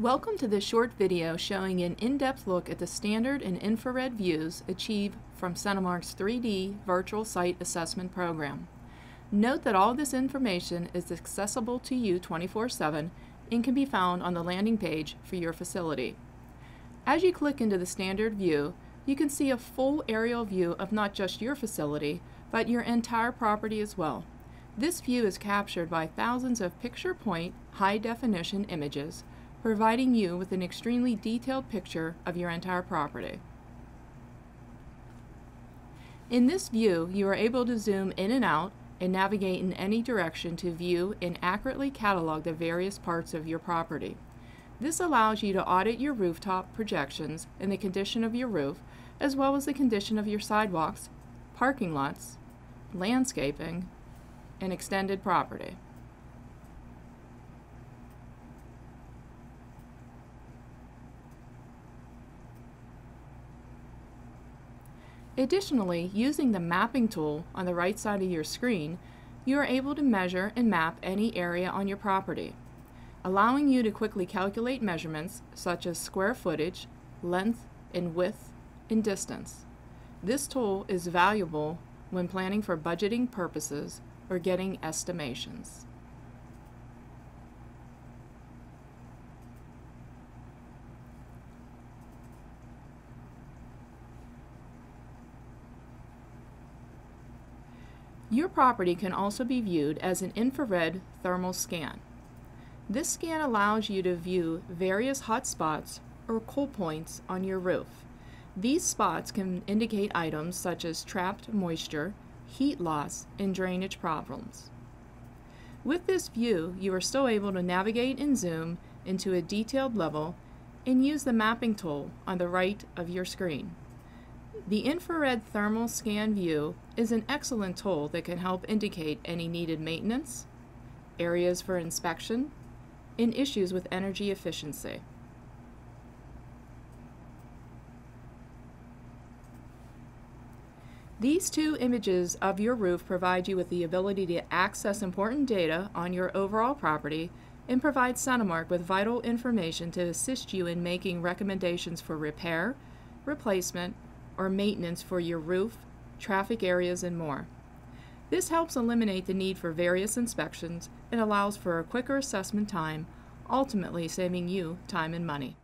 Welcome to this short video showing an in-depth look at the standard and infrared views achieved from CentiMark's 3D Virtual Site Assessment Program. Note that all this information is accessible to you 24-7 and can be found on the landing page for your facility. As you click into the standard view, you can see a full aerial view of not just your facility, but your entire property as well. This view is captured by thousands of picture point, high definition images providing you with an extremely detailed picture of your entire property. In this view, you are able to zoom in and out and navigate in any direction to view and accurately catalog the various parts of your property. This allows you to audit your rooftop projections and the condition of your roof, as well as the condition of your sidewalks, parking lots, landscaping, and extended property. Additionally, using the mapping tool on the right side of your screen, you are able to measure and map any area on your property, allowing you to quickly calculate measurements such as square footage, length and width, and distance. This tool is valuable when planning for budgeting purposes or getting estimations. Your property can also be viewed as an infrared thermal scan. This scan allows you to view various hot spots or cold points on your roof. These spots can indicate items such as trapped moisture, heat loss, and drainage problems. With this view, you are still able to navigate and zoom into a detailed level and use the mapping tool on the right of your screen. The infrared thermal scan view is an excellent tool that can help indicate any needed maintenance, areas for inspection, and issues with energy efficiency. These two images of your roof provide you with the ability to access important data on your overall property and provide CentiMark with vital information to assist you in making recommendations for repair, replacement, or maintenance for your roof, traffic areas, and more. This helps eliminate the need for various inspections and allows for a quicker assessment time, ultimately saving you time and money.